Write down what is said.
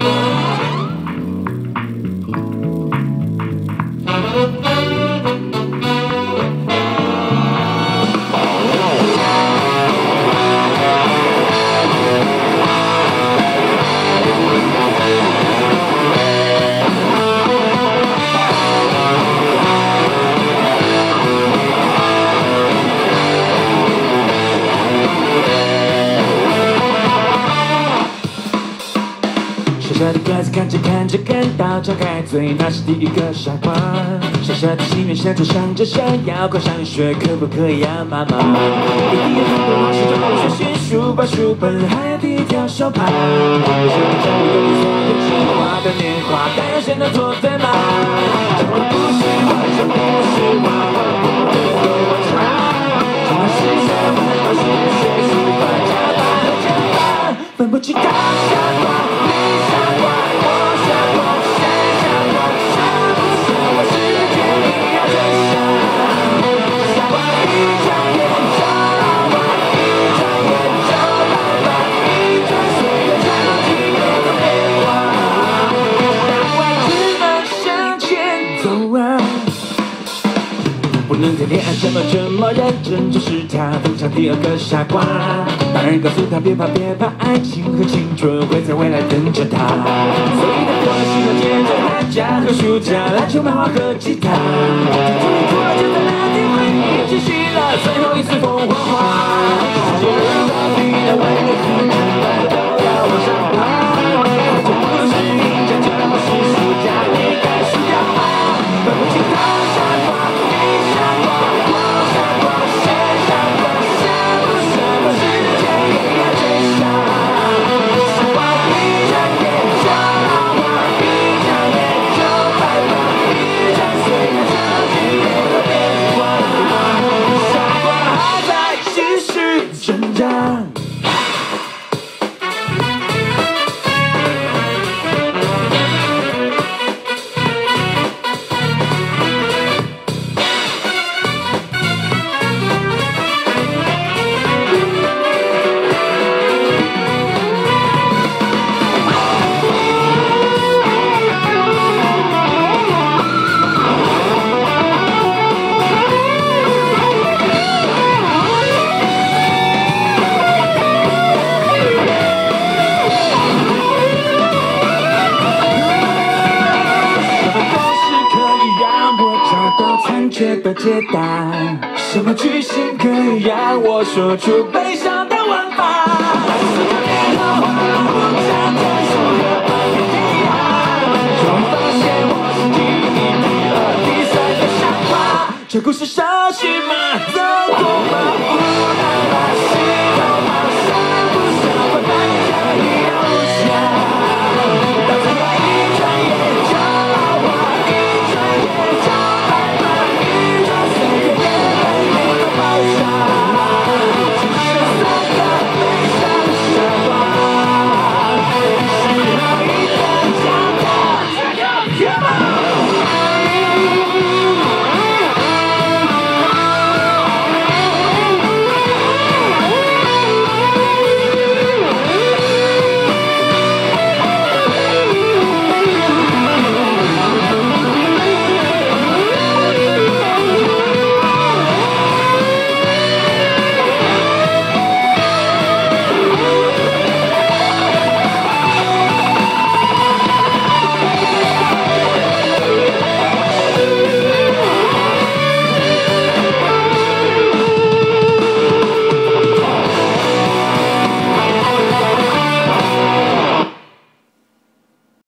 小小的个子看着看着看到张开嘴，那是第一个傻瓜。小小的心愿想着想着想要快上学，可不可以啊，妈妈？一定有很多老师教我学习，书包书本还有第一条手帕。为什么教我有你所有计划的年华，但要显得做对吗？这不是话，这不是话，我不能够完成。什么是什么？我是学习法，加法和减法，分不清大傻不能谈恋爱这么这么认真，这是他登场第二个傻瓜。大人告诉他别怕别怕，爱情和青春会在未来等着他。所以他过了喜欢接着寒假和暑假，篮球、漫画和吉他。到残缺的解答？什么句型可以让我说出悲伤的文法？思考变了化，不想再说和半天一样。终于发现我是第一、第二、第三个傻瓜。这故事伤心吗？走过吗？无奈